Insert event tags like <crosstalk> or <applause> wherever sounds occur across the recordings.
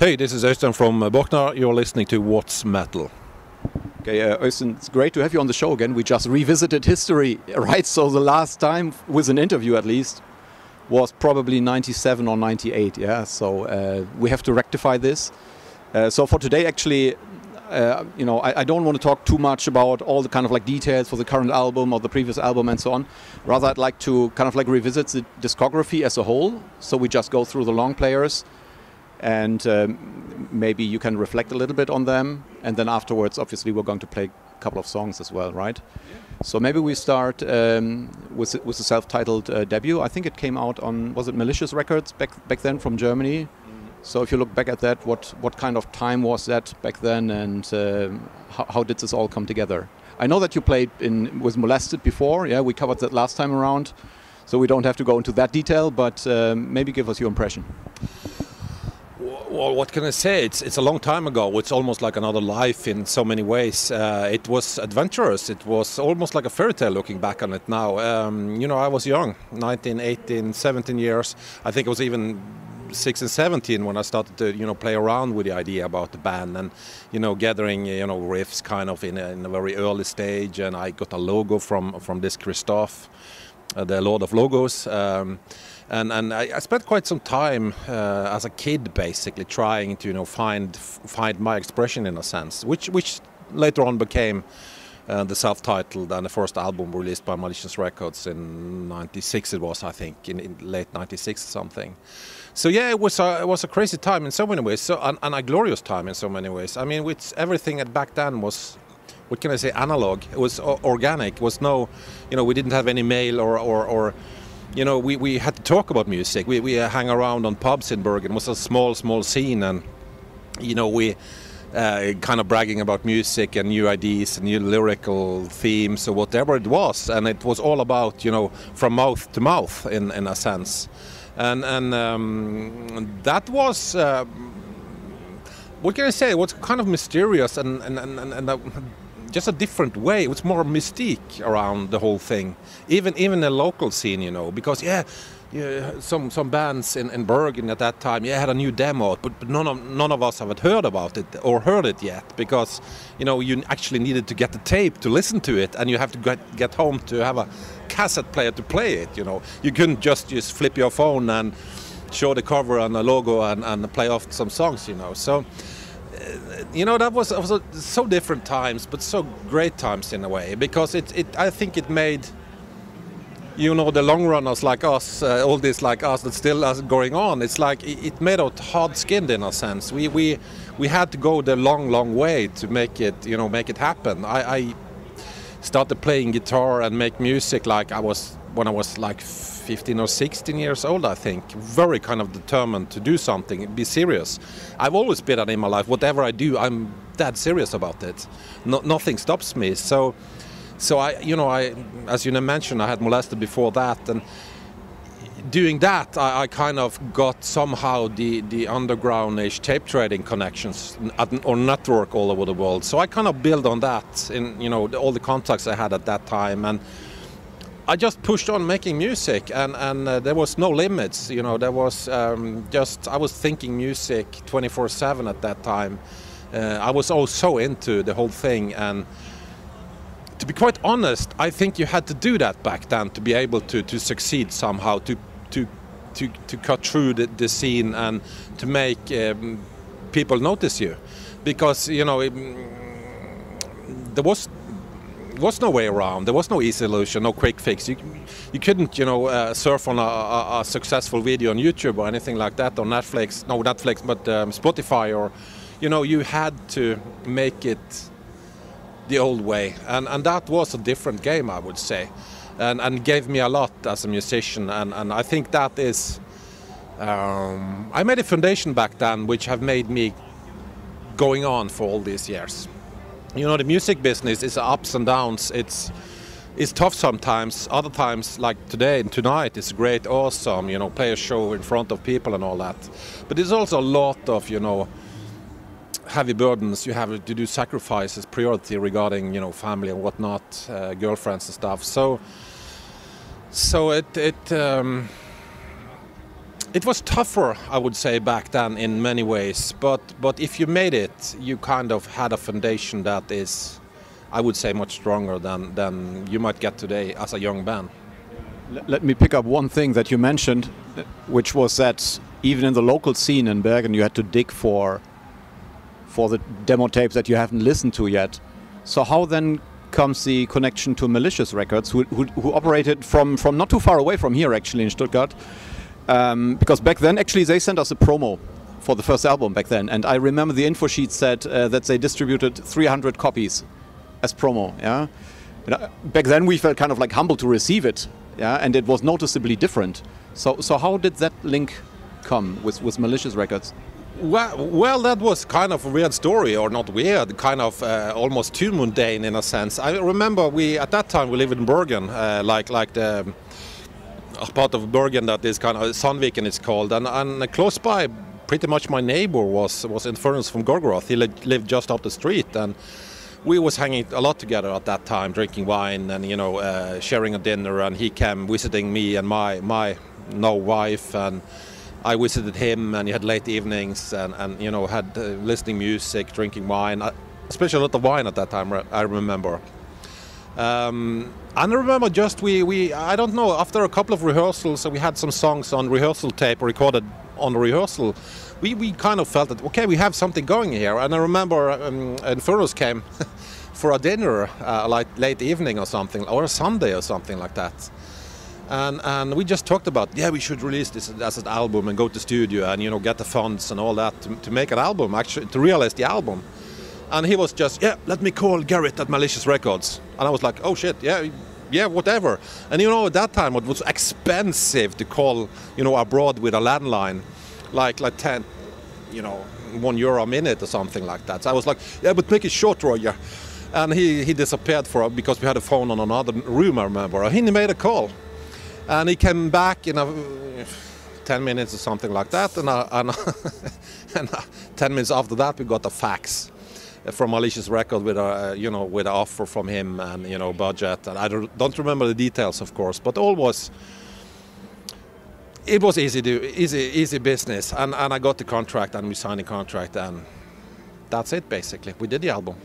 Hey, this is Øystein from Borknagar. You're listening to What's Metal. Okay, uh, it's great to have you on the show again. We just revisited history, <laughs> right? So the last time, with an interview at least, was probably 97 or 98, yeah? So uh, we have to rectify this. Uh, so for today, actually, uh, you know, I, I, don't want to talk too much about all the kind of like details for the current album or the previous album and so on. Rather, I'd like to kind of like revisit the discography as a whole. So we just go through the long players and um, maybe you can reflect a little bit on them. And then afterwards, obviously, we're going to play a couple of songs as well, right? Yeah. So maybe we start um, with with the self-titled uh, debut. I think it came out on was it Malicious Records back back then from Germany. So if you look back at that, what what kind of time was that back then, and uh, how, how did this all come together? I know that you played in was Molested before. Yeah, we covered that last time around, so we don't have to go into that detail. But um, maybe give us your impression. Well, what can I say? It's it's a long time ago. It's almost like another life in so many ways. Uh, it was adventurous. It was almost like a fairy tale looking back on it now. Um, you know, I was young, 19, 18, 17 years. I think it was even six and 17 when I started to you know play around with the idea about the band and you know gathering you know riffs kind of in a, in a very early stage. And I got a logo from from this Christophe, the Lord of Logos. Um, and and I, I, spent quite some time uh, as a kid basically trying to you know find find my expression in a sense, which which later on became uh, the self-titled and the first album released by Malicious Records in '96. It was I think in, in late '96 or something. So yeah, it was a, it was a crazy time in so many ways, so and, and a glorious time in so many ways. I mean, with everything back then was what can I say analog. It was organic. It was no, you know, we didn't have any mail or or, or you know, we, we had to talk about music. We, we hang around on pubs in Bergen. It was a small, small scene, and you know, we uh, kind of bragging about music and new ideas and new lyrical themes or whatever it was, and it was all about you know from mouth to mouth in in a sense, and and um, that was. Uh, what can I say? Was kind of mysterious and and, and, and, and uh, just a different way. It was more mystique around the whole thing, even even the local scene, you know, because yeah. Yeah, some some bands in, in Bergen at that time, yeah, had a new demo, but, but none of none of us have heard about it or heard it yet because, you know, you actually needed to get the tape to listen to it, and you have to get get home to have a cassette player to play it. You know, you couldn't just just flip your phone and show the cover and the logo and, and play off some songs. You know, so you know that was, was so different times, but so great times in a way because it, it I think it made you know the long runners like us, uh, all this like us that still are going on. It's like it, it made us hard skinned in a sense. We we we had to go the long long way to make it you know make it happen. I, I started playing guitar and make music like I was when I was like 15 or 16 years old, I think. Very kind of determined to do something, be serious. I've always been that in my life. Whatever I do, I'm that serious about it. No, nothing stops me. So, so I, you know, I, as you mentioned, I had molested before that, and doing that, I, I, kind of got somehow the the undergroundish tape trading connections or network all over the world. So I kind of build on that in you know all the contacts I had at that time and I just pushed on making music, and and uh, there was no limits. You know, there was um, just I was thinking music 24/7 at that time. Uh, I was also into the whole thing, and to be quite honest, I think you had to do that back then to be able to to succeed somehow, to to to to cut through the, the scene and to make um, people notice you, because you know. It, there was was no way around. There was no easy solution, no quick fix. You, you couldn't, you know, uh, surf on a, a, a, successful video on YouTube or anything like that, or Netflix, no Netflix, but um, Spotify, or, you know, you had to make it the old way, and and that was a different game, I would say, and and gave me a lot as a musician, and and I think that is. Um, I made a foundation back then, which have made me going on for all these years you know the music business is ups and downs. It's it's tough sometimes. Other times like today and tonight it's great awesome you know play a show in front of people and all that. But there's also a lot of you know heavy burdens. You have to do sacrifices priority regarding you know family and whatnot uh, girlfriends and stuff. So so it it um, it was tougher, I would say, back then in many ways. But but if you made it, you kind of had a foundation that is, I would say, much stronger than than you might get today as a young band. Let me pick up one thing that you mentioned, which was that even in the local scene in Bergen, you had to dig for for the demo tapes that you haven't listened to yet. So how then comes the connection to Malicious Records, who, who, who operated from, from not too far away from here, actually, in Stuttgart? Um, because back then, actually, they sent us a promo for the first album back then, and I remember the info sheet said uh, that they distributed 300 copies as promo. Yeah, and, uh, back then we felt kind of like humble to receive it. Yeah, and it was noticeably different. So, so how did that link come with with Malicious Records? Well, well, that was kind of a weird story, or not weird, kind of uh, almost too mundane in a sense. I remember we at that time we lived in Bergen, uh, like like the part of Bergen that is kind of Sandviken it's called, and, and close by, pretty much my neighbor was was Infernus from Gorgoroth. He li lived just up the street, and we was hanging a lot together at that time, drinking wine and you know uh, sharing a dinner. And he came visiting me and my my no wife and I visited him, and he had late evenings, and, and you know had uh, listening music, drinking wine, uh, especially a lot of wine at that time. I remember. Um, and I remember just we, we I don't know after a couple of rehearsals we had some songs on rehearsal tape recorded on the rehearsal. We, we kind of felt that okay we have something going here. And I remember um, Infernus came <laughs> for a dinner uh, like late evening or something or a Sunday or something like that. And and we just talked about yeah we should release this as an album and go to studio and you know get the funds and all that to, to make an album actually to realize the album and he was just yeah let me call Garrett at Malicious Records. And I was like oh shit yeah yeah whatever. And you know at that time it was expensive to call you know abroad with a landline like like 10 you know one euro a minute or something like that. So I was like yeah but make it short Roger. And he, he disappeared for because we had a phone on another room I remember. He made a call. And he came back in a 10 minutes or something like that. And, uh, and, <laughs> and uh, 10 minutes after that we got a fax from Malicious Record with a you know with an offer from him and you know budget. And I don't remember the details of course but all was it was easy to easy easy business. And, and I got the contract and we signed the contract and that's it basically. We did the album.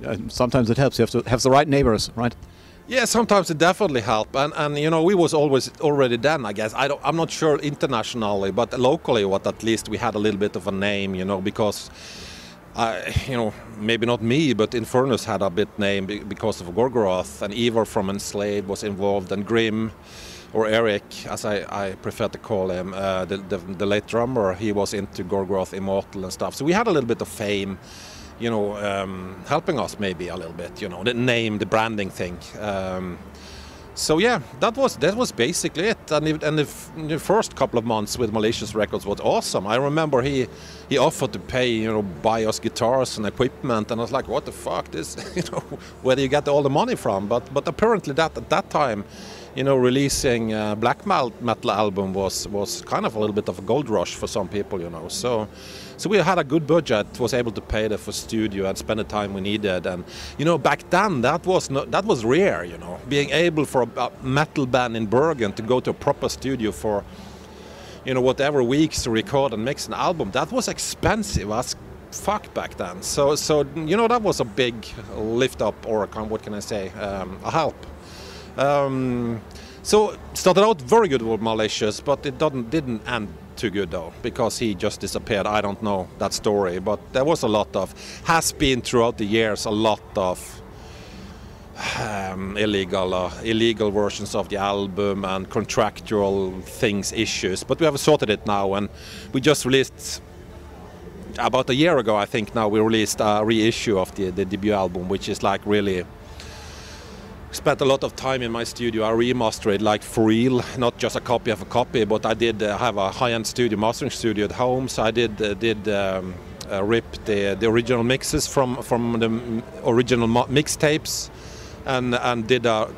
Yeah, sometimes it helps. You have to have the right neighbors right? Yeah, sometimes it definitely helped, and and you know we was always already then. I guess. I don't, I'm not sure internationally, but locally, what at least we had a little bit of a name, you know, because. You know, maybe not me, but Infernus had a bit name because of Gorgoroth, and Ivar from Enslaved was involved, and Grim, or Erik, as I, I prefer to call him, uh, the, the, the late drummer, he was into Gorgoroth Immortal and stuff. So we had a little bit of fame you know, um, helping us maybe a little bit, you know, the name, the branding thing. Um, so yeah, that was that was basically it. And, and the, the, first couple of months with Malicious Records was awesome. I remember he he offered to pay, you know, buy us guitars and equipment, and I was like, what the fuck, this, <laughs> you know, where do you get all the money from? But but apparently that at that time, you know, releasing a black metal album was was kind of a little bit of a gold rush for some people, you know. So so we had a good budget, was able to pay the for studio and spend the time we needed. And you know, back then that was not, that was rare. You know, being able for a, a metal band in Bergen to go to a proper studio for you know whatever weeks to record and mix an album that was expensive as fuck back then. So so you know that was a big lift up or a what can I say um, a help. Um, so started out very good with Malicious, but it didn't didn't end too good though because he just disappeared. I don't know that story, but there was a lot of has been throughout the years a lot of um, illegal uh, illegal versions of the album and contractual things issues. But we have sorted it now, and we just released about a year ago. I think now we released a reissue of the the debut album, which is like really spent a lot of time in my studio. I remastered like for real, not just a copy of a copy, but I did uh, have a high-end studio, mastering studio at home. So I did uh, did um, uh, rip the the original mixes from from the original mixtapes, and and did a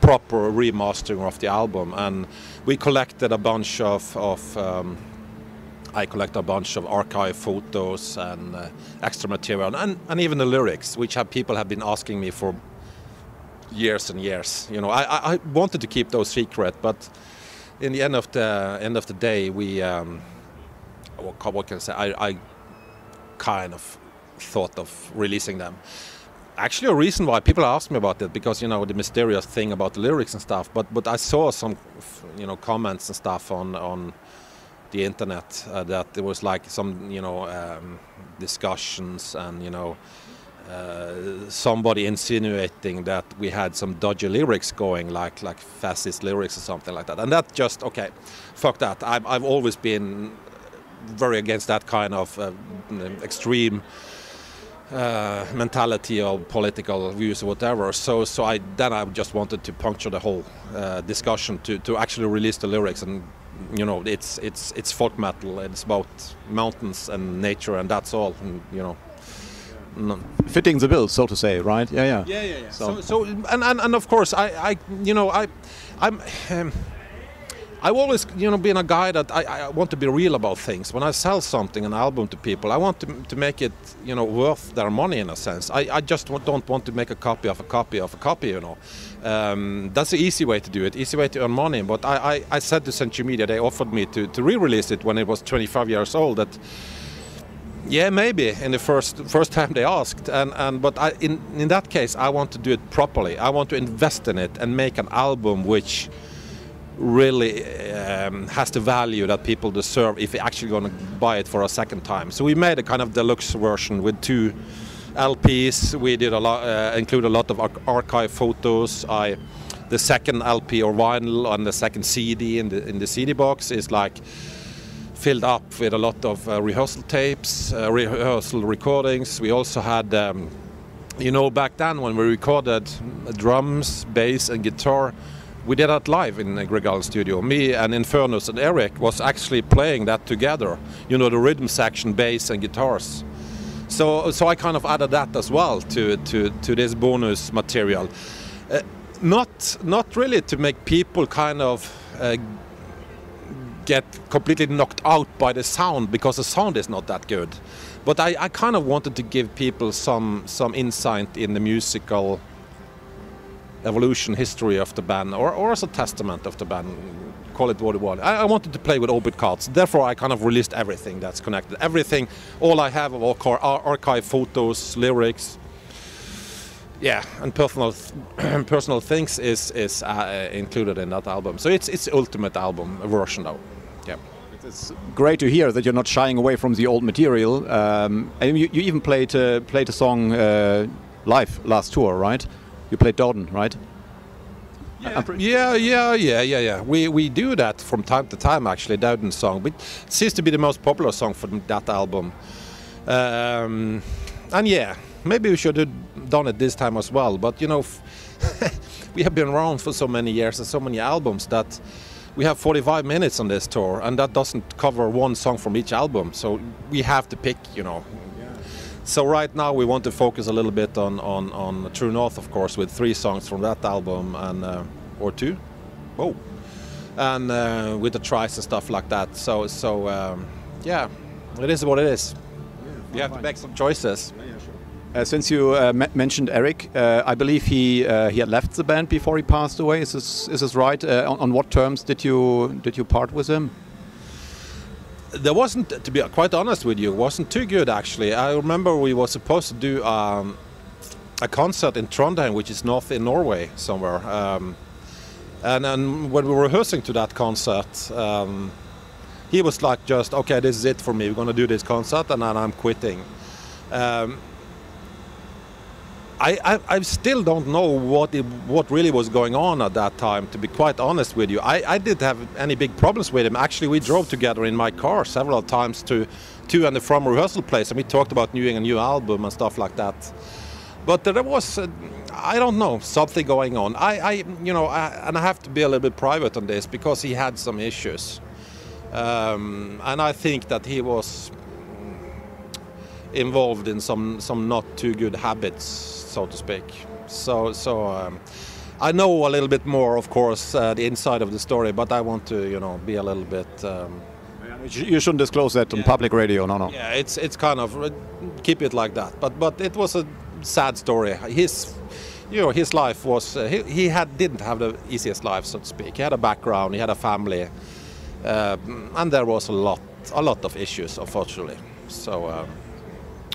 proper remastering of the album. And we collected a bunch of of um, I collect a bunch of archive photos and uh, extra material, and, and even the lyrics, which have people have been asking me for years and years. You know, I, I wanted to keep those secret, but in the end of the end of the day, we um, what, can I say? I, I kind of thought of releasing them. Actually, a reason why people ask me about it because you know the mysterious thing about the lyrics and stuff. But but I saw some you know comments and stuff on on the internet uh, that there was like some you know um, discussions and you know uh, somebody insinuating that we had some dodgy lyrics going like like fascist lyrics or something like that and that just okay fuck that I've, I've always been very against that kind of uh, extreme uh, mentality or political views or whatever. So, so I then I just wanted to puncture the whole uh, discussion to, to actually release the lyrics and you know it's it's it's folk metal. It's about mountains and nature and that's all. And, you know. Fitting the bill, so to say, right? Yeah, yeah. Yeah, yeah, yeah. So, so, so and, and, and of course, I, I, you know, I, I'm. Um, I've always, you know, been a guy that I, I, want to be real about things. When I sell something, an album to people, I want to, to make it, you know, worth their money in a sense. I, I just don't want to make a copy of a copy of a copy, you know. Um, that's the easy way to do it, easy way to earn money. But I, I, I said to Century Media, they offered me to, to re-release it when it was 25 years old. That yeah, maybe in the first first time they asked, and and but I, in in that case, I want to do it properly. I want to invest in it and make an album which really um, has the value that people deserve if they're actually going to buy it for a second time. So we made a kind of deluxe version with two LPs. We did a lot, uh, include a lot of archive photos. I, the second LP or vinyl on the second CD in the in the CD box is like filled up with a lot of uh, rehearsal tapes, uh, rehearsal recordings. We also had. Um, you know, back then when we recorded drums, bass, and guitar, we did that live in Grieg studio. Me and Infernus and Erik was actually playing that together. You know, the rhythm section, bass and guitars. So, so I kind of added that as well to to, to this bonus material. Uh, not not really to make people kind of uh, get completely knocked out by the sound because the sound is not that good. But I, I kind of wanted to give people some some insight in the musical evolution history of the band or, or as a testament of the band call it what you want. I, I, wanted to play with orbit cards. Therefore I kind of released everything that's connected. Everything all I have of all car, archive photos lyrics. Yeah and personal <clears throat> personal things is is uh, included in that album. So it's it's ultimate album version though it's great to hear that you're not shying away from the old material um, and you, you even played uh, played a song uh, live last tour right you played Dauden, right? Yeah, yeah, yeah, yeah, yeah, yeah. We we do that from time to time. Actually, Dauden song, but it seems to be the most popular song from that album. Um, and yeah, maybe we should have done it this time as well. But you know, <laughs> we have been around for so many years and so many albums that we have 45 minutes on this tour, and that doesn't cover one song from each album. So we have to pick, you know, so right now we want to focus a little bit on, on, on True North, of course, with three songs from that album and uh, or two, oh, and uh, Winter Thrice and stuff like that. So so um, yeah, it is what it is. Yeah, you have to make some choices. Uh, since you uh, mentioned Erik, uh, I believe he uh, he had left the band before he passed away. Is this is this right? On, on what terms did you did you part with him? there wasn't, to be quite honest with you, wasn't too good actually. I remember we were supposed to do um, a concert in Trondheim, which is north in Norway somewhere. Um, and then when we were rehearsing to that concert, um, he was like, just okay, this is it for me. We're going to do this concert, and then I'm quitting. Um, I, I, I, still don't know what it, what really was going on at that time. To be quite honest with you, I, I didn't have any big problems with him. Actually, we drove together in my car several times to to and from rehearsal place, and we talked about doing a new album and stuff like that. But there was, uh, I don't know, something going on. I, I you know, and I have to be a little bit private on this because he had some issues, um, and I think that he was involved in some some not too good habits so to speak. So, so um, I know a little bit more, of course, uh, the inside of the story, but I want to, you know, be a little bit. Um, you shouldn't disclose that on yeah. public radio, no, no. Yeah, it's it's kind of uh, keep it like that. But but it was a sad story. His, you know, his life was uh, he, he had didn't have the easiest life, so to speak. He had a background, he had a family, uh, and there was a lot a lot of issues, unfortunately. So. Um,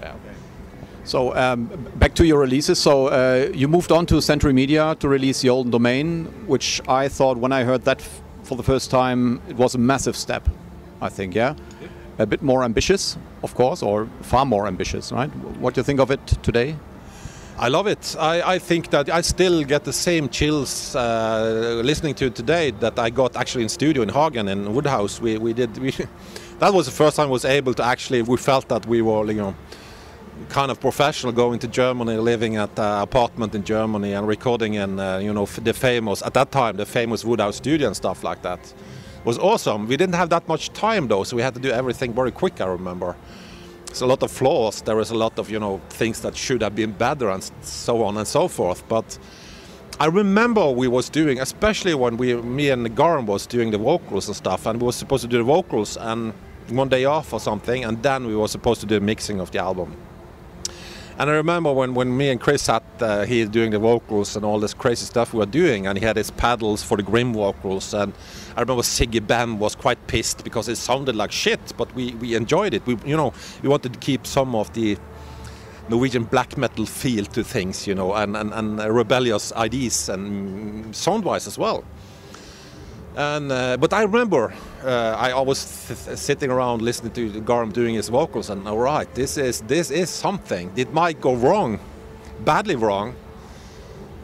yeah. So um, back to your releases. So uh, you moved on to Century Media to release the Olden Domain, which I thought when I heard that for the first time, it was a massive step. I think, yeah, a bit more ambitious, of course, or far more ambitious, right? What do you think of it today? I love it. I, I think that I still get the same chills uh, listening to it today that I got actually in studio in Hagen in Woodhouse. We, we did we, <laughs> that was the first time I was able to actually we felt that we were you know kind of professional going to Germany, living at an apartment in Germany and recording in uh, you know the famous at that time the famous Woodhouse studio and stuff like that it was awesome. We didn't have that much time though, so we had to do everything very quick. I remember. There's a lot of flaws. There is a lot of you know things that should have been better and so on and so forth. But I remember we was doing, especially when we, me and Garm was doing the vocals and stuff, and we were supposed to do the vocals and one day off or something, and then we were supposed to do the mixing of the album. And I remember when, when me and Chris sat uh, here doing the vocals and all this crazy stuff we were doing, and he had his pedals for the Grim vocals. And I remember Siggi Bemm was quite pissed because it sounded like shit, but we, we enjoyed it. We you know we wanted to keep some of the Norwegian black metal feel to things, you know, and, and, and rebellious ideas and sound-wise as well. And uh, but I remember uh, I was sitting around listening to Garm doing his vocals, and all right, this is this is something. It might go wrong, badly wrong,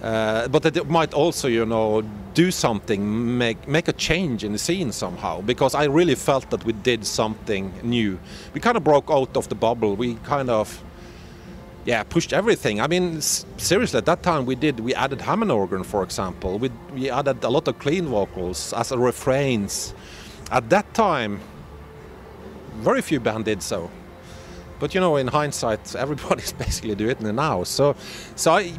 uh, but it might also, you know, do something, make make a change in the scene somehow. Because I really felt that we did something new. We kind of broke out of the bubble. We kind of yeah, pushed everything. I mean, seriously, at that time we did. We added Hammond organ, for example. We we added a lot of clean vocals as a refrains. At that time, very few bands did so. But you know, in hindsight, <laughs> everybody's <laughs> basically doing it now. So, so I,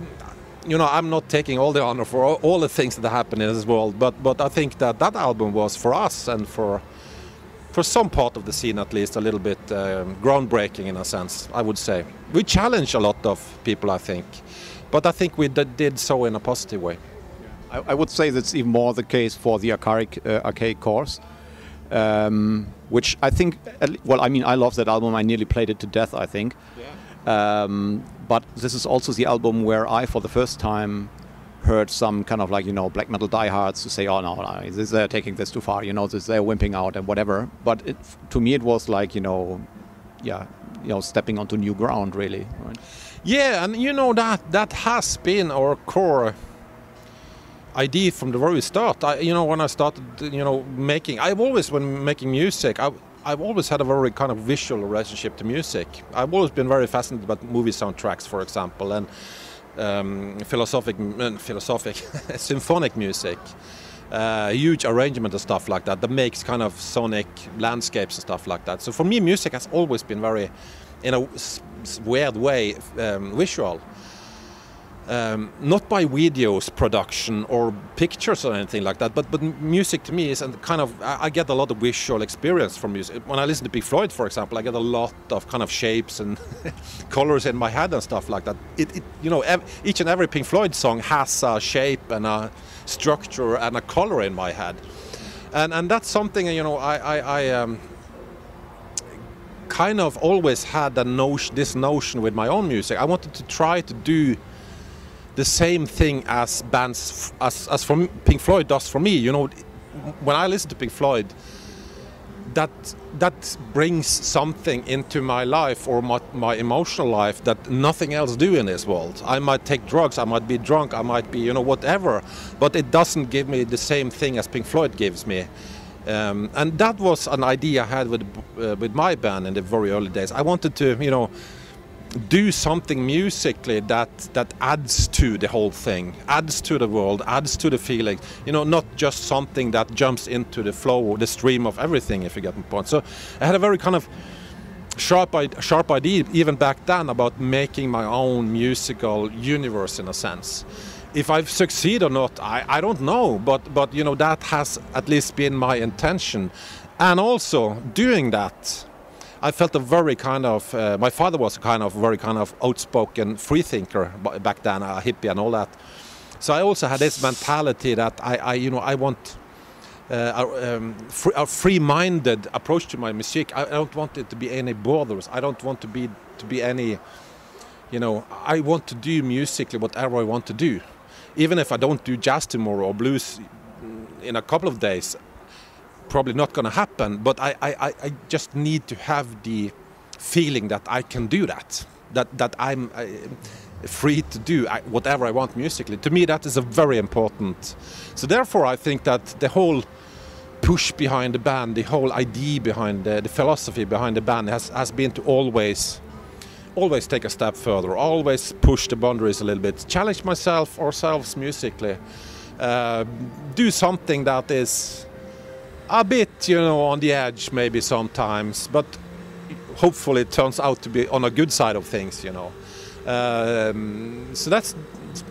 you know, I'm not taking all the honor for all, all the things that happen in this world. But but I think that that album was for us and for for some part of the scene at least, a little bit um, groundbreaking in a sense, I would say. We challenge a lot of people, I think, but I think we did so in a positive way. I, I would say that's even more the case for the archaic, uh, archaic course, um, which I think, well, I mean, I love that album. I nearly played it to death, I think. Yeah. Um, but this is also the album where I, for the first time, heard some kind of like you know black metal diehards to say, "Oh no, no this, they're taking this too far," you know, this, they're wimping out and whatever. But it, to me, it was like you know, yeah, you know, stepping onto new ground, really. Right? Yeah, and you know that that has been our core idea from the very start. I, you know, when I started, you know, making, I've always when making music, I, I've always had a very kind of visual relationship to music. I've always been very fascinated about movie soundtracks, for example, and um, philosophic, uh, philosophic <laughs> symphonic music. Uh, huge arrangement and stuff like that that makes kind of sonic landscapes and stuff like that. So for me, music has always been very, in a weird way, um, visual um, not by videos production or pictures or anything like that, but but music to me is and kind of I, I, get a lot of visual experience from music. When I listen to Pink Floyd, for example, I get a lot of kind of shapes and <laughs> colors in my head and stuff like that. It, it you know each and every Pink Floyd song has a shape and a structure and a color in my head, and and that's something you know I I, I um, kind of always had a notion this notion with my own music. I wanted to try to do the same thing as bands as as from Pink Floyd does for me. You know, when I listen to Pink Floyd, that that brings something into my life or my, my emotional life that nothing else do in this world. I might take drugs, I might be drunk, I might be you know whatever, but it doesn't give me the same thing as Pink Floyd gives me. Um, and that was an idea I had with uh, with my band in the very early days. I wanted to you know do something musically that that adds to the whole thing, adds to the world, adds to the feeling. You know, not just something that jumps into the flow, the stream of everything. If you get my point. So I had a very kind of sharp sharp idea even back then about making my own musical universe in a sense. If I've succeeded or not, I, I don't know, but but you know that has at least been my intention, and also doing that I felt a very kind of. Uh, my father was a kind of very kind of outspoken freethinker back then, a hippie and all that. So I also had this mentality that I, I you know, I want uh, a, um, free, a free-minded approach to my music. I, I don't want it to be any borders. I don't want to be to be any, you know, I want to do musically whatever I want to do, even if I don't do jazz tomorrow or blues in a couple of days. Probably not going to happen. But I, I, I just need to have the feeling that I can do that. That that I'm. I, free to do whatever I want musically. To me, that is a very important. So therefore, I think that the whole push behind the band, the whole idea behind the, the philosophy behind the band has, has been to always always take a step further, always push the boundaries a little bit, challenge myself, ourselves musically, uh, do something that is a bit, you know, on the edge maybe sometimes, but hopefully it turns out to be on a good side of things, you know. Um, so that's,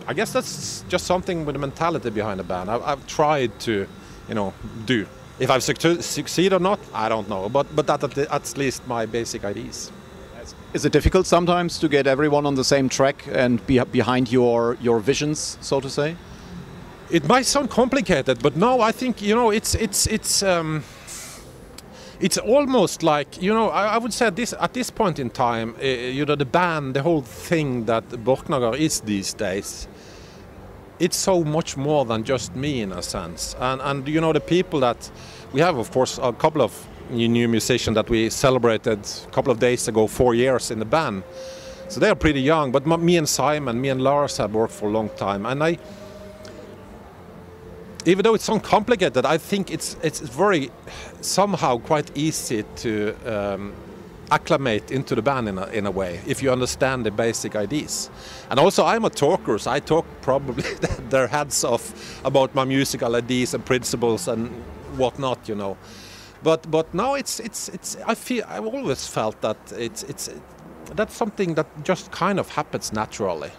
I guess that's just something with the mentality behind the band. I've, I've tried to, you know, do. If I've succeed or not, I don't know. But but that at, at least my basic ideas. Is it difficult sometimes to get everyone on the same track and be behind your your visions, so to say? It might sound complicated, but no, I think you know it's it's it's. Um, it's almost like you know I, I, would say this at this point in time uh, you know the band the whole thing that Borknagar is these days it's so much more than just me in a sense. And, and you know, the people that we have, of course, a couple of new musicians that we celebrated a couple of days ago, four years in the band. So they are pretty young, but me and Simen, me and Lars have worked for a long time. And I, even though it's so complicated, I think it's it's very somehow quite easy to um, acclimate into the band in a, in a way if you understand the basic ideas. And also, I'm a talker, so I talk probably <laughs> their heads off about my musical ideas and principles and whatnot, you know. But but now it's it's it's I feel I've always felt that it's it's that's something that just kind of happens naturally.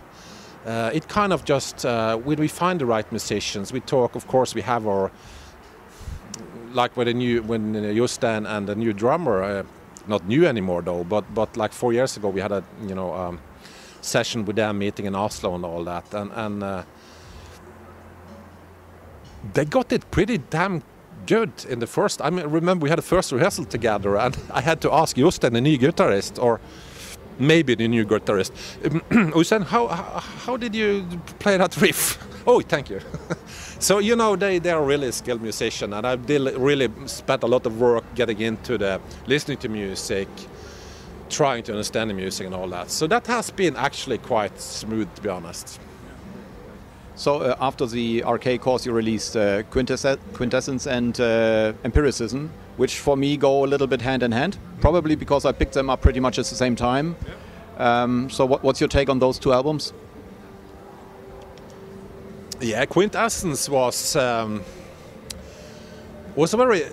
Uh, it kind of just uh, when we find the right musicians, we talk. Of course, we have our like with the new when Jostein and the new drummer. Uh, not new anymore though, but but like four years ago we had a you know um, session with them meeting in Oslo and all that, and and uh, they got it pretty damn good in the first. I mean, remember we had a first rehearsal together, and <laughs> I had to ask Jostein, the new guitarist, or maybe the new guitarist, Usen, <clears throat> how how did you play that riff? <laughs> oh, thank you. <laughs> So you know they, they are really skilled musicians, and I've really spent a lot of work getting into the listening to music, trying to understand the music and all that. So that has been actually quite smooth, to be honest. So uh, after the Archaic course, you released uh, Quintess Quintessence and uh, Empiricism, which for me go a little bit hand in hand, probably because I picked them up pretty much at the same time. Um, so what, what's your take on those two albums? Yeah, Quintessence was um, was very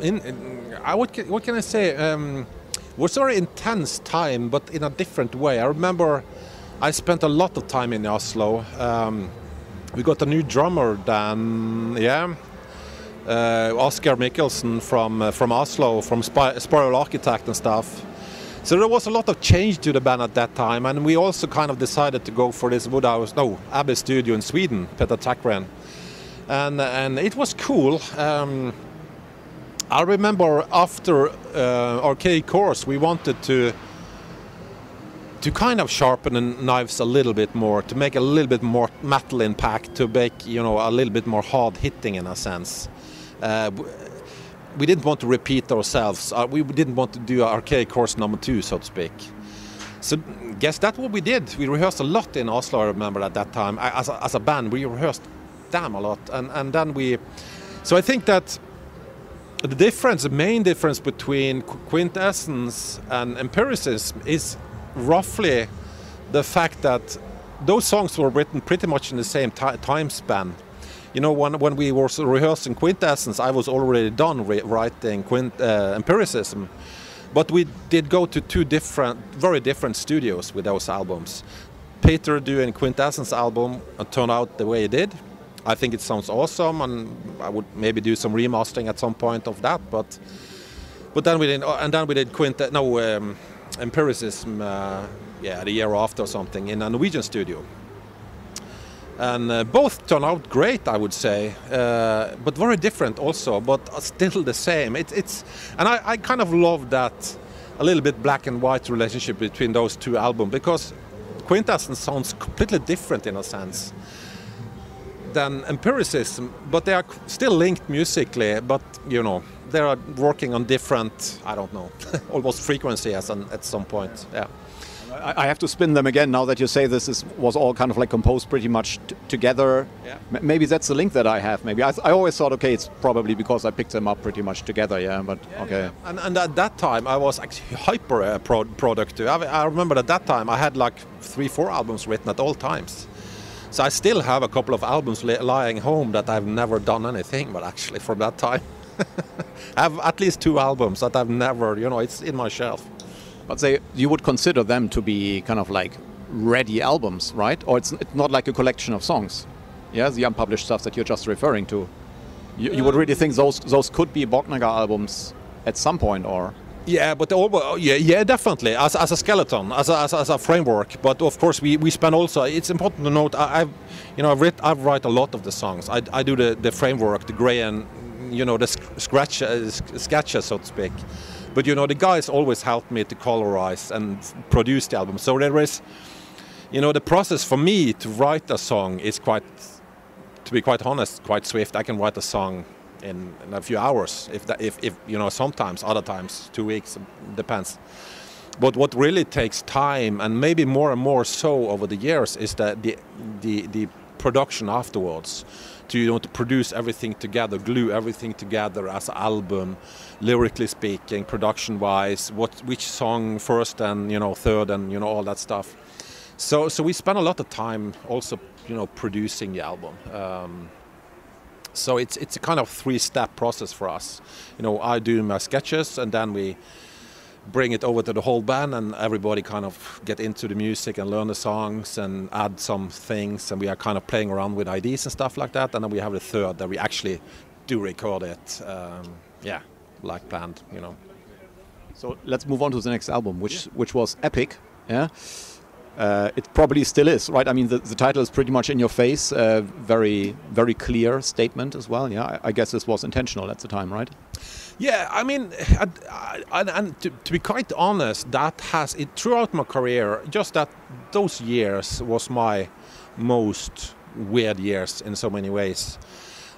in, in I can, what can I say um, was a very intense time, but in a different way. I remember I spent a lot of time in Oslo. Um, we got a new drummer then, yeah. Uh, Asgeir Mickelson from uh, from Oslo, from Spiral Architect and stuff. So there was a lot of change to the band at that time, and we also kind of decided to go for this Woodhouse, no, Abyss studio in Sweden, Peter Tägtgren. And, and it was cool. Um, I remember after uh, Archaic course, we wanted to to kind of sharpen the knives a little bit more, to make a little bit more metal impact, to make you know a little bit more hard hitting in a sense. Uh, we didn't want to repeat ourselves. Uh, we didn't want to do archaic course number two, so to speak. So, guess that's what we did. We rehearsed a lot in Oslo. I remember at that time, as a, as a band, we rehearsed damn a lot, and and then we. So I think that the difference, the main difference between quintessence and empiricism is roughly the fact that those songs were written pretty much in the same time span you know, when, when we were rehearsing Quintessence, I was already done writing quint, uh, empiricism. But we did go to two different, very different studios with those albums. Peter doing Quintessence album turned out the way it did. I think it sounds awesome, and I would maybe do some remastering at some point of that. But but then we did, and then we did Quintet, no, um, Empiricism, uh, yeah, the year after or something in a Norwegian studio. And uh, both turned out great, I would say, uh, but very different also, but still the same. It, it's, and I, I kind of love that a little bit black and white relationship between those two albums because Quintessence sounds completely different in a sense than empiricism, but they are still linked musically. But you know, they are working on different, I don't know, <laughs> almost frequency. frequencies at some point. Yeah. I have to spin them again now that you say this is, was all kind of like composed pretty much together. Yeah. maybe that's the link that I have. Maybe I, I, always thought, okay, it's probably because I picked them up pretty much together. Yeah, but yeah, okay. Yeah. And, and, at that time, I was actually hyper uh, pro productive. I, I remember at that time I had like three, four albums written at all times. So I still have a couple of albums lying home that I've never done anything, but actually from that time. <laughs> I have at least two albums that I've never, you know, it's in my shelf. But say you would consider them to be kind of like ready albums, right? Or it's, it's not like a collection of songs. Yeah, the unpublished stuff that you're just referring to. You, you would really think those those could be Borknagar albums at some point, or? Yeah, but all, oh, yeah, yeah, definitely as, as a skeleton, as a, as a, as, a, framework. But of course, we, we spend also. It's important to note. I, have you know, I've writ, I've write a lot of the songs. I, I do the, the framework, the grey and you know the scratch uh, sketches, so to speak. But you know, the guys always helped me to colorize and produce the album. So there is, you know, the process for me to write a song is quite, to be quite honest, quite swift. I can write a song in, in a few hours, if, that, if, if you know, sometimes, other times, two weeks, depends. But what really takes time, and maybe more and more so over the years, is that the the, the production afterwards to you know to produce everything together, glue everything together as an album, lyrically speaking, production wise, what which song first and you know third and you know all that stuff. So so we spend a lot of time also you know producing the album. Um, so it's it's a kind of three step process for us. You know, I do my sketches and then we bring it over to the whole band and everybody kind of get into the music and learn the songs and add some things and we are kind of playing around with ideas and stuff like that and then we have the third that we actually do record it um, yeah like planned you know so let's move on to the next album which yeah. which was epic yeah uh, it probably still is, right? I mean, the, the title is pretty much in your face, uh, very, very clear statement as well. Yeah, I, I guess this was intentional at the time, right? Yeah, I mean, <sighs> and to, to, be quite honest, that has it throughout my career. Just that those years was my most weird years in so many ways.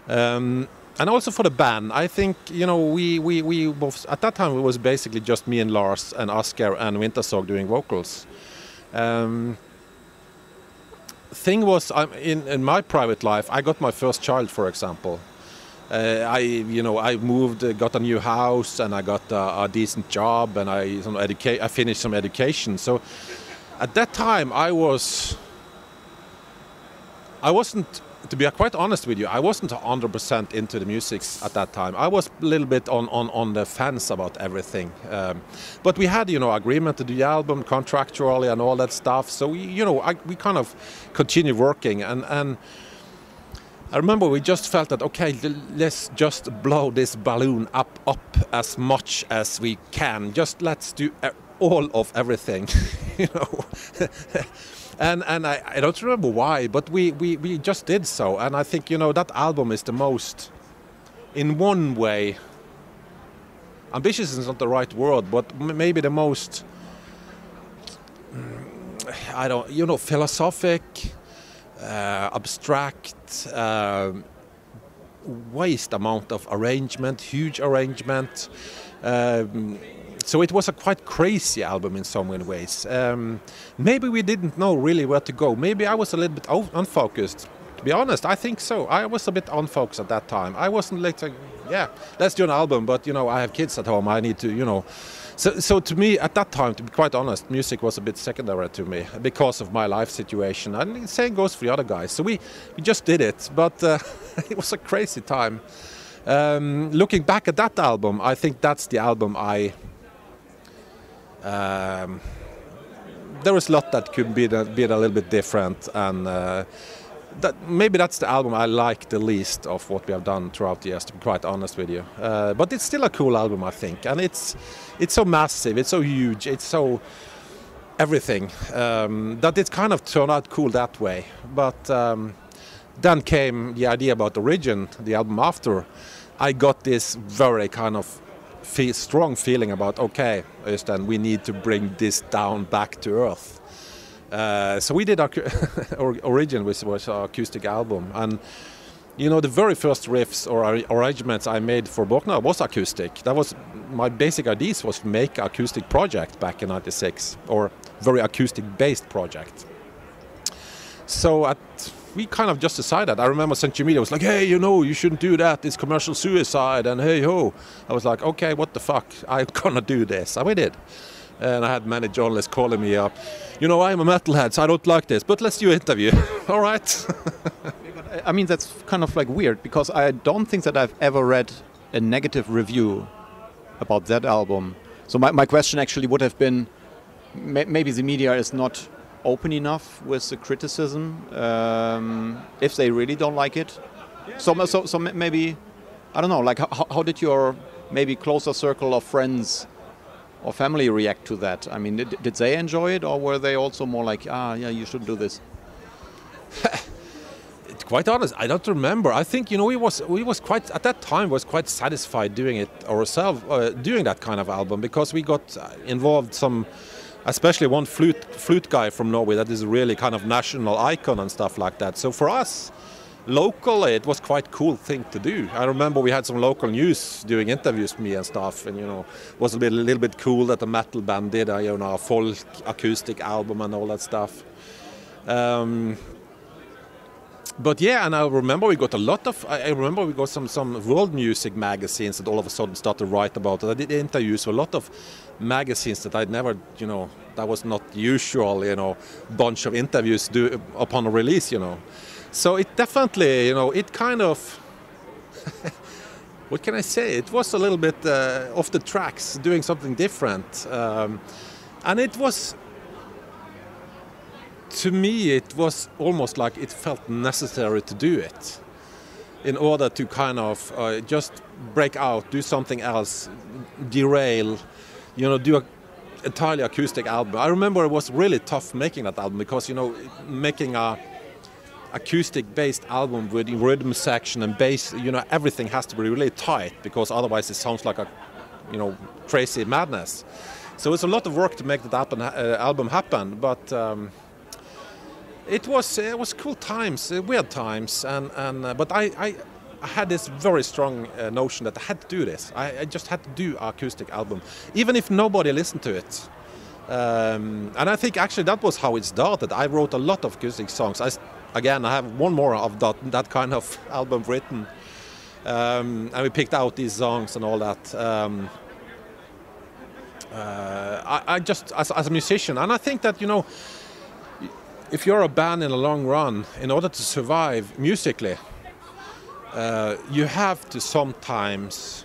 Um, and also for the band, I think you know we we we both at that time it was basically just me and Lars and Asgeir and Vintersorg doing vocals. Um, thing was, i in in my private life, I got my first child, for example, uh, I, you know, I moved, uh, got a new house, and I got a, a decent job, and I, some educa- I finished some education. So, at that time, I was, I wasn't, to be quite honest with you, I wasn't 100% into the music at that time. I was a little bit on, on, on the fence about everything. Um, but we had, you know, agreement to do the album contractually and all that stuff. So, we, you know, I, we kind of continued working, and and I remember we just felt that okay, let's just blow this balloon up up as much as we can. Just let's do all of everything, <laughs> you know. <laughs> and and I, I don't remember why, but we, we, we just did so. And I think you know that album is the most, in one way, ambitious is not the right word, but maybe the most. Mm, I don't, you know, philosophic uh, abstract, uh, waste amount of arrangement, huge arrangement. Um, so it was a quite crazy album in so many ways. Um, maybe we didn't know really where to go. Maybe I was a little bit unfocused. To be honest, I think so. I was a bit unfocused at that time. I wasn't like, yeah, let's do an album, but you know, I have kids at home. I need to, you know, so, so to me, at that time, to be quite honest, music was a bit secondary to me because of my life situation. And the same goes for the other guys. So we, we just did it, but uh, <laughs> it was a crazy time. Um, looking back at that album, I think that's the album I. Um, there was a lot that could be, be a little bit different, and uh, that maybe that's the album I like the least of what we have done throughout the years. To be quite honest with you, uh, but it's still a cool album, I think, and it's it's so massive, it's so huge, it's so everything um, that it kind of turned out cool that way. But um, then came the idea about Origin, the album after. I got this very kind of feel, strong feeling about okay, Øystein, we need to bring this down back to earth. Uh, so we did our <laughs> Origin, which was our acoustic album, and you know the very first riffs or arrangements I made for Borknagar was acoustic. That was my basic ideas was to make acoustic project back in '96 or very acoustic based project. So at we kind of just decided. I remember Century Media was like, "Hey, you know, you shouldn't do that. It's commercial suicide." And hey ho, I was like, "Okay, what the fuck? I'm gonna do this." And we did. And I had many journalists calling me up. You know, I'm a metalhead, so I don't like this, but let's do an interview. <laughs> All right. I mean, that's kind of like weird because I don't think that I've ever read a negative review about that album. So my, my question actually would have been, maybe the media is not open enough with the criticism um, if they really don't like it. So, so, so maybe I don't know. Like, how, how did your maybe closer circle of friends or family react to that? I mean, did, did they enjoy it, or were they also more like, ah, yeah, you should do this? <laughs> quite honest, I don't remember. I think you know we was we was quite at that time was quite satisfied doing it ourselves, uh, doing that kind of album because we got uh, involved some especially one flute flute guy from Norway that is really kind of national icon and stuff like that. So for us, locally, it was quite cool thing to do. I remember we had some local news doing interviews with me and stuff, and you know, it was a, bit, a little bit cool that the metal band did a you know a folk acoustic album and all that stuff. Um, but yeah, and I remember we got a lot of. I remember we got some some world music magazines that all of a sudden started to write about it. I did interviews with a lot of magazines that I'd never, you know, that was not usual, you know, bunch of interviews do upon a release, you know. So it definitely, you know, it kind of. <laughs> what can I say? It was a little bit uh, off the tracks, doing something different, um, and it was to me, it was almost like it felt necessary to do it in order to kind of uh, just break out, do something else, derail, you know, do a entirely acoustic album. I remember it was really tough making that album because you know, making a acoustic based album with rhythm section and bass, you know, everything has to be really tight because otherwise it sounds like a, you know, crazy madness. So it's a lot of work to make that album, uh, album happen, but. Um, it was it was cool times, uh, weird times, and and uh, but I, I, I had this very strong uh, notion that I had to do this. I, I, just had to do an acoustic album, even if nobody listened to it. Um, and I think actually that was how it started. I wrote a lot of acoustic songs. I, again, I have one more of that that kind of album written, um, and we picked out these songs and all that. Um, uh, I, I, just as, as a musician, and I think that you know if you're a band in the long run, in order to survive musically, uh, you have to sometimes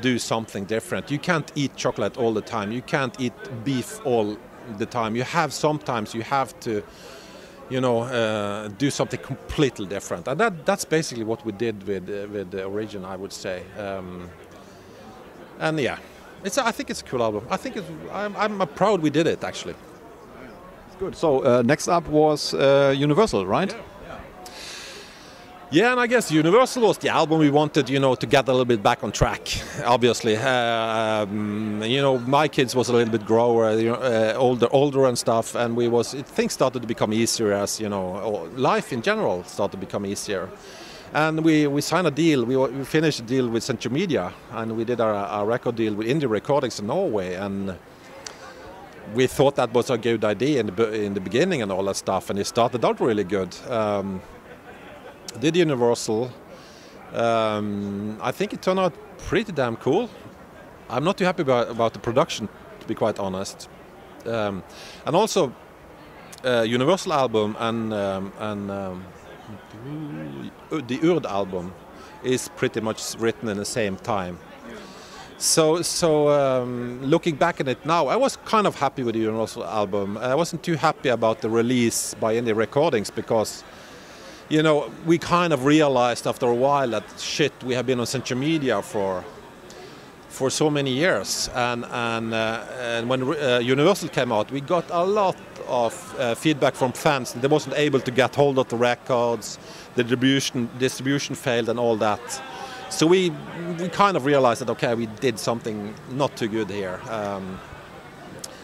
do something different. You can't eat chocolate all the time. You can't eat beef all the time. You have sometimes you have to, you know, uh, do something completely different. And that that's basically what we did with uh, with the origin, I would say. Um, and yeah, it's I think it's a cool album. I think it's, I'm, I'm proud we did it actually. Good. So uh, next up was uh, Universal, right? Yeah. Yeah, and I guess Universal was the album we wanted, you know, to get a little bit back on track. Obviously, uh, um, you know, my kids was a little bit grower, you know, uh, older, older and stuff, and we was it, things started to become easier as you know, life in general started to become easier. And we, we signed a deal. We, we finished a deal with Century Media, and we did our, our record deal with Indie Recordings in Norway, and we thought that was a good idea in the, in the beginning and all that stuff, and it started out really good. Um, did Universal. Um, I think it turned out pretty damn cool. I'm not too happy about, about the production, to be quite honest. Um, and also, uh, Universal album and um, and um, the Urd album is pretty much written in the same time. So, so um, looking back at it now, I was kind of happy with the Universal album. I wasn't too happy about the release by Indie Recordings because you know, we kind of realized after a while that shit, we have been on Century Media for for so many years, and and uh, and when uh, Universal came out, we got a lot of uh, feedback from fans. They wasn't able to get hold of the records, the distribution distribution failed, and all that. So we we kind of realized that okay, we did something not too good here. Um,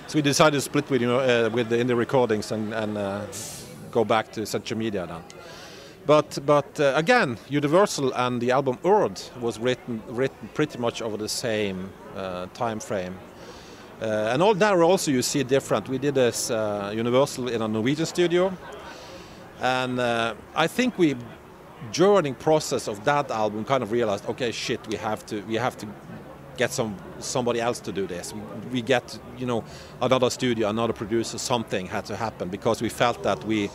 so we decided to split with you know uh, with the indie recordings and and uh, go back to Century Media then. But but uh, again, Universal and the album Urd was written written pretty much over the same uh, time frame. Uh, and all there also you see different. We did this uh, Universal in a Norwegian studio, and uh, I think we during process of that album kind of realized, okay, shit, we have to we have to get some somebody else to do this. We, we get you know another studio, another producer, something had to happen because we felt that we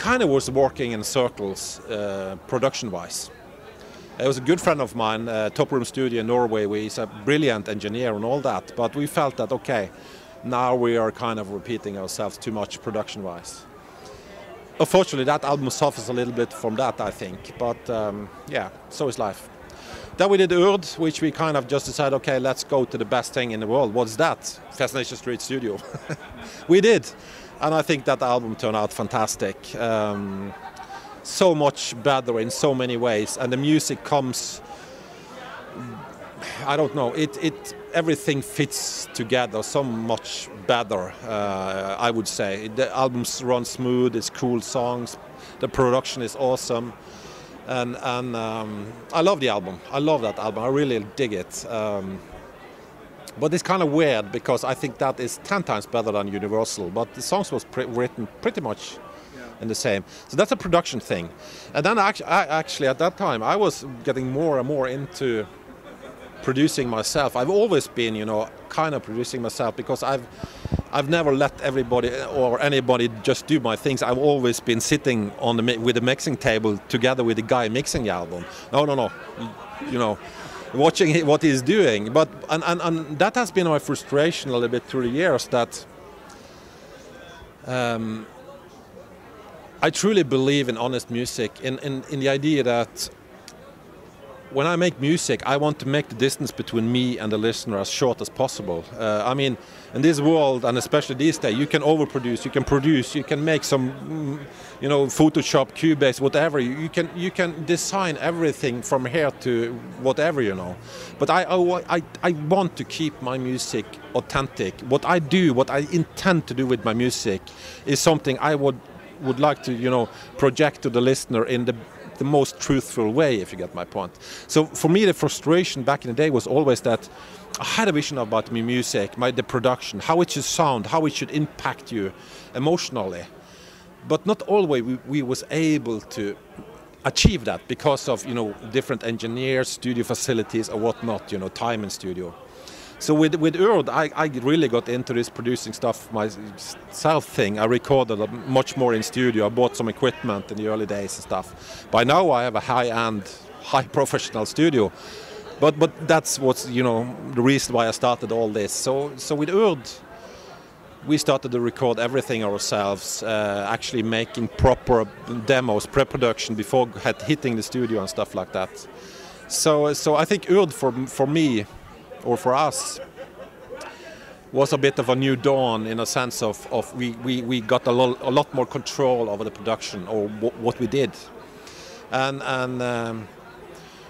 kind of was working in circles uh, production-wise. It was a good friend of mine, uh, Toproom Studio in Norway, where he's a brilliant engineer and all that, but we felt that, okay, now we are kind of repeating ourselves too much production-wise. Unfortunately, that album suffers a little bit from that, I think, but um, yeah, so is life. Then we did Urd, which we kind of just decided, okay, let's go to the best thing in the world. What's that? Fascination Street Studio. <laughs> we did and I think that album turned out fantastic. Um, so much better in so many ways, and the music comes. I don't know. It it everything fits together so much better. Uh, I would say the albums run smooth. It's cool songs. The production is awesome, and and um, I love the album. I love that album. I really dig it. Um, but it's kind of weird because I think that is 10 times better than Universal. But the songs was pre written pretty much yeah. in the same. So that's a production thing. And then actually, actually at that time I was getting more and more into producing myself. I've always been, you know, kind of producing myself because I've I've never let everybody or anybody just do my things. I've always been sitting on the with the mixing table together with the guy mixing the album. No, no, no. You know, watching what he's doing. But and, and, and that has been my frustration a little bit through the years that um, I truly believe in honest music, in, in, in the idea that when I make music, I want to make the distance between me and the listener as short as possible. Uh, I mean, in this world, and especially these days, you can overproduce, you can produce, you can make some, mm, you know, Photoshop, Cubase, whatever. You can you can design everything from here to whatever, you know. But I I I want to keep my music authentic. What I do, what I intend to do with my music, is something I would would like to, you know, project to the listener in the the most truthful way, if you get my point. So for me, the frustration back in the day was always that I had a vision about my music, my the production, how it should sound, how it should impact you emotionally, but not always we, we was able to achieve that because of you know different engineers, studio facilities, or whatnot. You know, time in studio. So with with Urd, I, I really got into this producing stuff myself thing. I recorded much more in studio. I bought some equipment in the early days and stuff. By now I have a high-end, high <laughs> professional studio. But but that's what's you know the reason why I started all this. So so with Urd, we started to record everything ourselves, uh, actually making proper demos, pre-production before hitting the studio and stuff like that. So so I think Urd for for me or for us was a bit of a new dawn in a sense of, of we, we, we got a, lo a lot more control over the production or what we did. And, and um,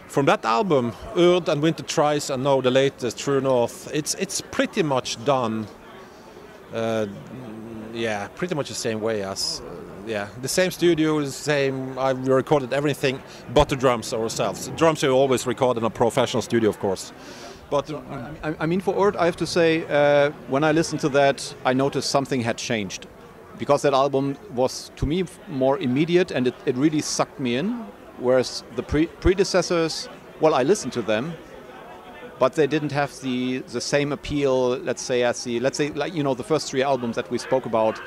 from that album, Urd and Winter Thrice and now the latest, True North, it's, it's pretty much done, uh, yeah, pretty much the same way as, uh, yeah, the same studio, the same, I recorded everything but the drums ourselves. Drums are always recorded in a professional studio, of course. But I, I, mean, for Urd, I have to say, uh, when I listened to that, I noticed something had changed. Because that album was, to me, more immediate and it, it really sucked me in. Whereas the pre predecessors, well, I listened to them, but they didn't have the, the same appeal, let's say, as the, let's say, like, you know, the first three albums that we spoke about,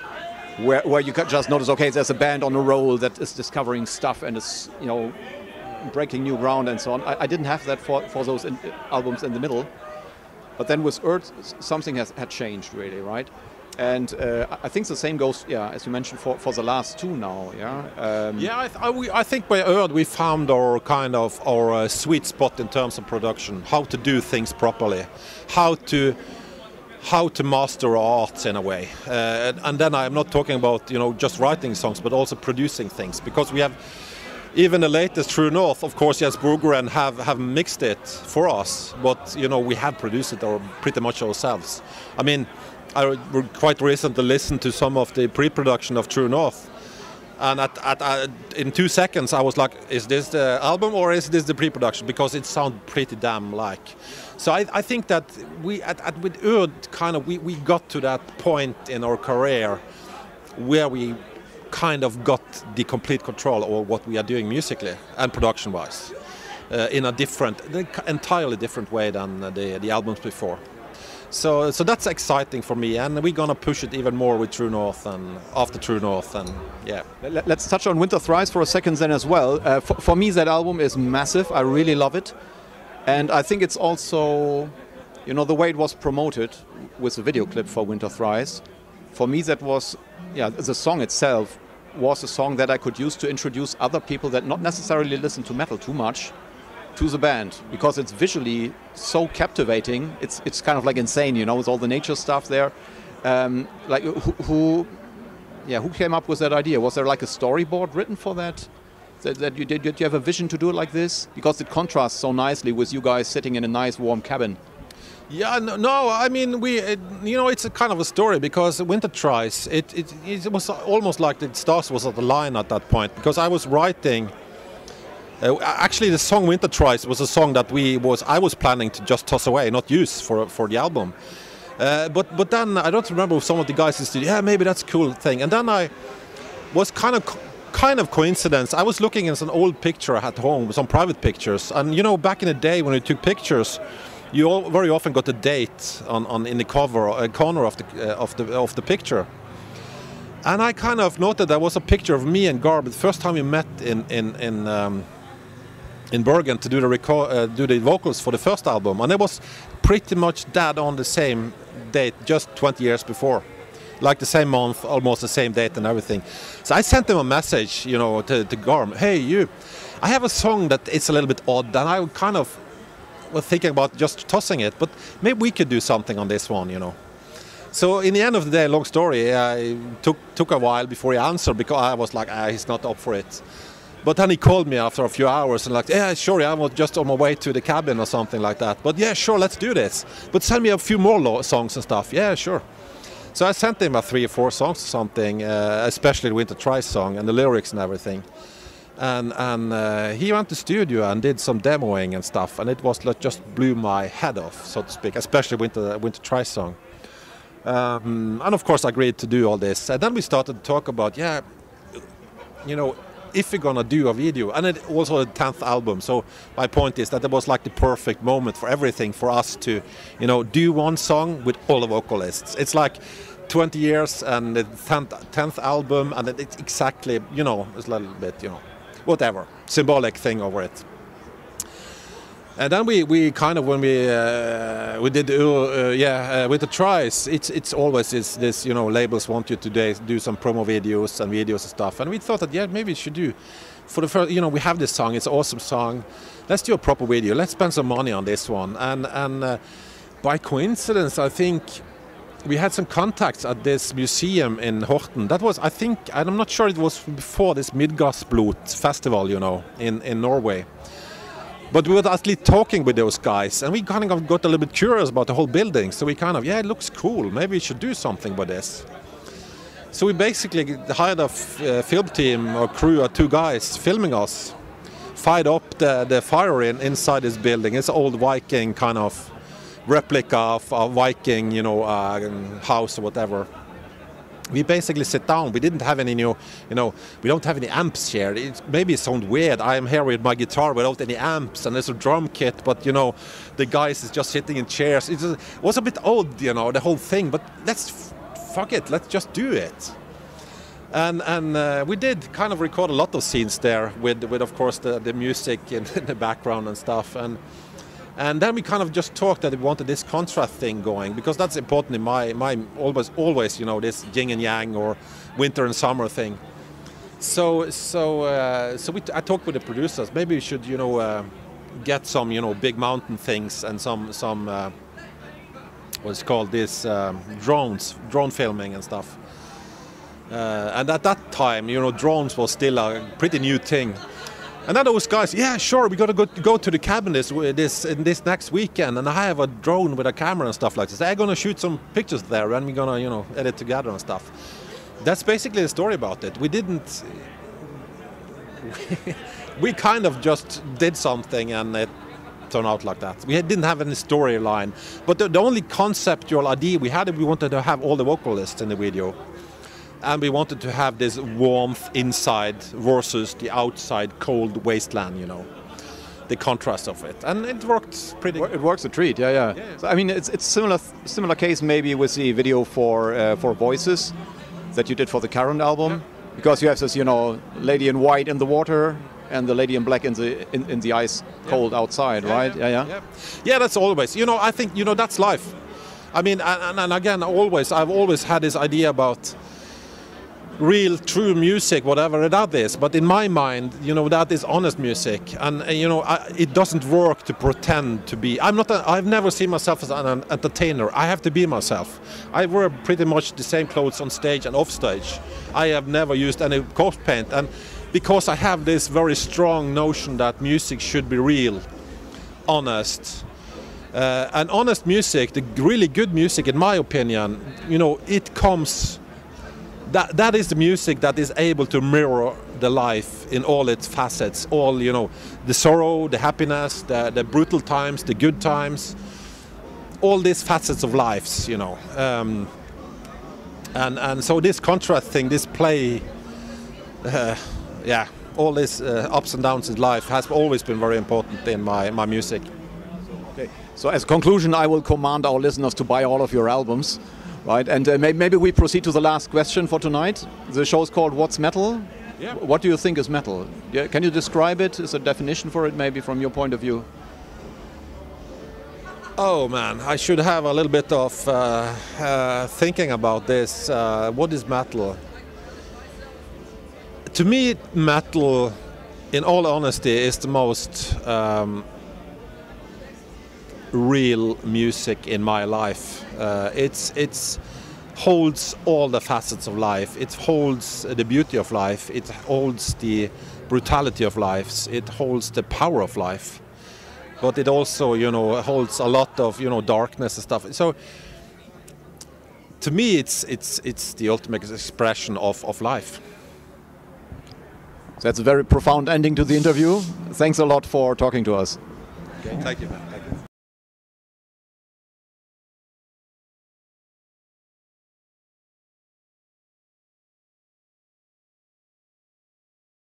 where, where you could just notice, okay, there's a band on a roll that is discovering stuff and is, you know, breaking new ground and so on. I, I didn't have that for, for those in, albums in the middle. But then with Urd, something has, had changed really, right? And uh, I think the same goes, yeah, as you mentioned, for, for the last two now, yeah. Um, yeah, I, th I, we, I, think by Urd we found our kind of our uh, sweet spot in terms of production, how to do things properly, how to how to master arts in a way. Uh, and then I'm not talking about you know just writing songs, but also producing things because we have even the latest True North, of course, yes, Bogren have have mixed it for us, but you know we have produced it or pretty much ourselves. I mean I quite recently listened to some of the pre-production of True North, and at, at, at, in two seconds I was like, "Is this the album or is this the pre-production?" Because it sounded pretty damn like. So I, I think that we at, at with Urd kind of we, we got to that point in our career where we kind of got the complete control over what we are doing musically and production-wise uh, in a different, entirely different way than the the albums before. So, so that's exciting for me, and we're gonna push it even more with True North and after True North, and yeah. Let's touch on Winter Thrice for a second then as well. Uh, for, for, me, that album is massive. I really love it, and I think it's also, you know, the way it was promoted with the video clip for Winter Thrice. For me, that was, yeah, the song itself was a song that I could use to introduce other people that not necessarily listen to metal too much to the band because it's visually so captivating. It's it's kind of like insane, you know, with all the nature stuff there. Um, like who, who, yeah, who came up with that idea? Was there like a storyboard written for that? That, that you did, did you have a vision to do it like this? Because it contrasts so nicely with you guys sitting in a nice warm cabin. Yeah, no, no I mean we, it, you know, it's a kind of a story because Winter Thrice. It, it, it was almost like the stars was at the line at that point because I was writing uh, actually, the song "Winter Thrice" was a song that we was I was planning to just toss away, not use for for the album. Uh, but but then I don't remember some of the guys studio. Yeah, maybe that's a cool thing. And then I was kind of kind of coincidence. I was looking at some old picture at home, some private pictures, and you know, back in the day when we took pictures, you all, very often got the date on, on in the cover uh, corner of the uh, of the of the picture. And I kind of noted there was a picture of me and Garm the first time we met in in in. Um, in Bergen to do the record, uh, do the vocals for the first album, and it was pretty much dead on the same date, just 20 years before, like the same month, almost the same date and everything. So I sent him a message, you know, to, to Garm, hey you, I have a song that it's a little bit odd, and I kind of was thinking about just tossing it, but maybe we could do something on this one, you know. So in the end of the day, long story, I took took a while before he answered because I was like, ah, he's not up for it. But then he called me after a few hours and like, yeah, sure, I was just on my way to the cabin or something like that. But yeah, sure, let's do this. But send me a few more songs and stuff. Yeah, sure. So I sent him a three or four songs or something, uh, especially the Winter Thrice song and the lyrics and everything. And and uh, he went to studio and did some demoing and stuff, and it was like just blew my head off, so to speak, especially Winter Winter Thrice song. Um, and of course, I agreed to do all this. And then we started to talk about, yeah, you know, if we're gonna do a video, and it also a tenth album. So my point is that it was like the perfect moment for everything for us to, you know, do one song with all the vocalists. It's like 20 years and the 10th, album, and it's exactly, you know, it's a little bit, you know, whatever symbolic thing over it. And then we, we kind of when we uh, we did uh, uh, yeah uh, with the tries it's it's always this, this you know labels want you to do some promo videos and videos and stuff. And we thought that yeah maybe we should do for the first you know we have this song it's an awesome song. Let's do a proper video. Let's spend some money on this one. And and uh, by coincidence I think we had some contacts at this museum in Horten that was I think I'm not sure it was before this Midgardsblot festival you know in in Norway but we were actually talking with those guys, and we kind of got a little bit curious about the whole building. So we kind of, yeah, it looks cool. Maybe we should do something with this. So we basically hired a uh, film team or crew of two guys filming us, fired up the, the fire in, inside this building. It's old Viking kind of replica of a Viking, you know, uh, house or whatever we basically sit down. We didn't have any new, you know, we don't have any amps here. It maybe it sounds weird. I am here with my guitar without any amps, and there's a drum kit, but you know, the guys is just sitting in chairs. It was a bit odd, you know, the whole thing. But let's fuck it. Let's just do it. And and uh, we did kind of record a lot of scenes there with with of course the the music in, <laughs> in the background and stuff and. And then we kind of just talked that we wanted this contrast thing going because that's important in my my always always you know this yin and yang or winter and summer thing. So so uh, so we t- I talked with the producers. Maybe we should you know uh, get some you know big mountain things and some some uh, what's called this um, drones drone filming and stuff. Uh, and at that time, you know, drones was still a pretty new thing. And then those guys, yeah, sure, we got to go, go to the cabin this this in this next weekend, and I have a drone with a camera and stuff like this. I'm gonna shoot some pictures there, and we're gonna, you know, edit together and stuff. That's basically the story about it. We didn't. <laughs> we kind of just did something, and it turned out like that. We didn't have any storyline, but the, the only conceptual idea we had, we wanted to have all the vocalists in the video and we wanted to have this warmth inside versus the outside cold wasteland you know the contrast of it. And it worked pretty it works a treat yeah yeah, yeah. So, i mean it's it's similar similar case maybe with the video for uh, for voices that you did for the current album. Yeah. because you have this you know lady in white in the water and the lady in black in the in, in the ice cold yeah. outside yeah, right? yeah. Yeah yeah. That's always you know i think you know that's life. I mean and, and again always i've always had this idea about real true music whatever that is. But in my mind you know that is honest music. And, you know I, it doesn't work to pretend to be. I'm not i've never seen myself as an entertainer. I have to be myself. I wear pretty much the same clothes on stage and off stage. I have never used any corpse paint. And because i have this very strong notion that music should be real honest uh, and honest music the really good music in my opinion you know it comes that that is the music that is able to mirror the life in all its facets. All you know the sorrow the happiness the, the brutal times the good times. All these facets of lives you know. Um, and and so this contrast thing this play uh, yeah all these uh, ups and downs in life has always been very important in my my music. Okay. So as conclusion i will command our listeners to buy all of your albums Right, and uh, maybe we proceed to the last question for tonight. The show is called What's Metal? Yeah. What do you think is metal? Yeah, can you describe it? Is a definition for it, maybe from your point of view? Oh man, I should have a little bit of uh, uh, thinking about this. Uh, what is metal? To me, metal, in all honesty, is the most um, real music in my life. Uh, it's it's holds all the facets of life. It holds the beauty of life. It holds the brutality of life. It holds the power of life. But it also, you know, holds a lot of you know darkness and stuff. So to me, it's it's it's the ultimate expression of of life. That's a very profound ending to the interview. Thanks a lot for talking to us. Okay, thank you.